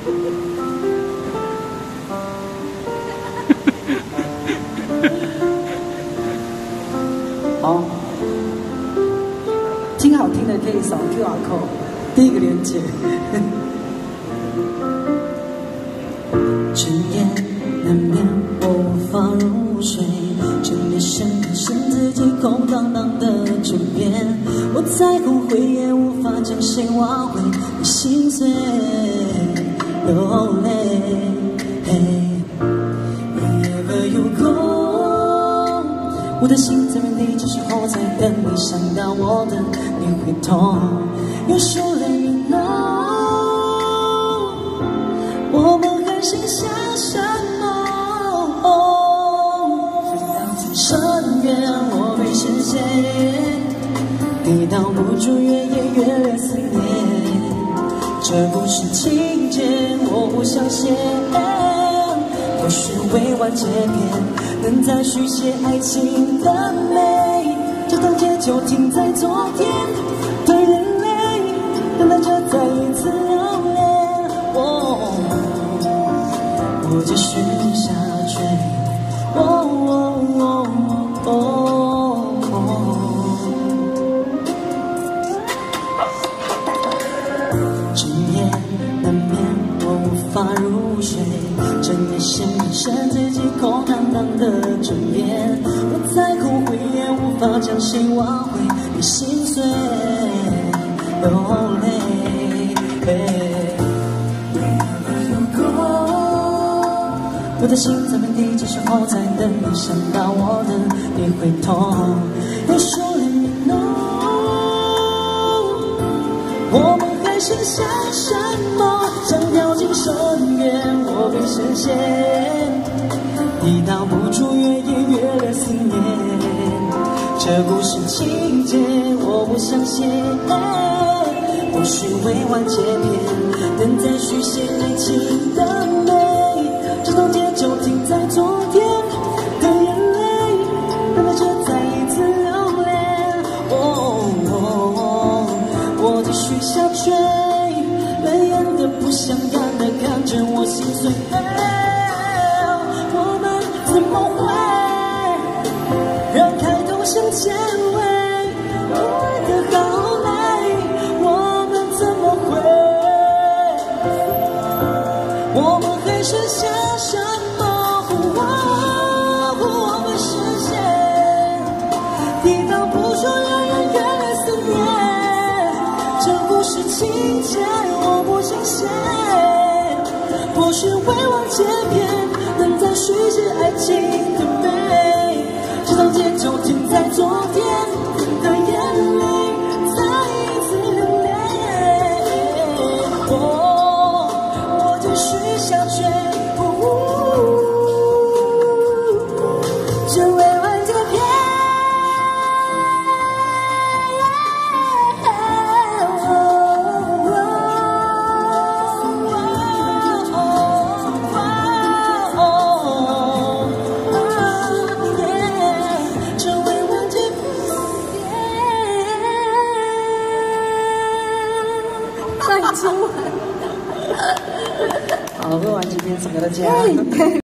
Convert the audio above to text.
好，听好听的可以扫 Q R code，第一个连接。今夜难眠，我无法入睡，整夜深深自己空荡荡的枕边，我在乎回也无法将谁挽回，心碎。流泪。Wherever you go，我的心在原地，这时候在等你，想到我的你会痛。You should let know，我们还。剩下什么？深渊，我被深陷，抵挡不住越演越烈思念。这不是情，不想写。或许未完结篇，能再续写爱情的美。这章节就停在昨天的眼泪，等待着再一次留恋。我继续下坠。今法入睡，整夜深深自己空荡荡的枕边，我再哭回也无法将心挽回，你心碎流泪。我的心在原地，这时候在等你，想到我的你会痛。我们还剩下什么？想掉进深渊，我被深陷，抵挡不住越演越烈思念。这故事情节我不想写，或许未完结篇，等待续写爱情的美。这章节就停在昨天的眼泪，等待着再一次留恋。我继续下坠，泪眼的不想我心碎。我们怎么会让开头像结尾？爱的好累，我们怎么会？我们还是想。许未完结篇，能再续写爱情的美。这场街就停在昨天好，喝完几瓶送给大家。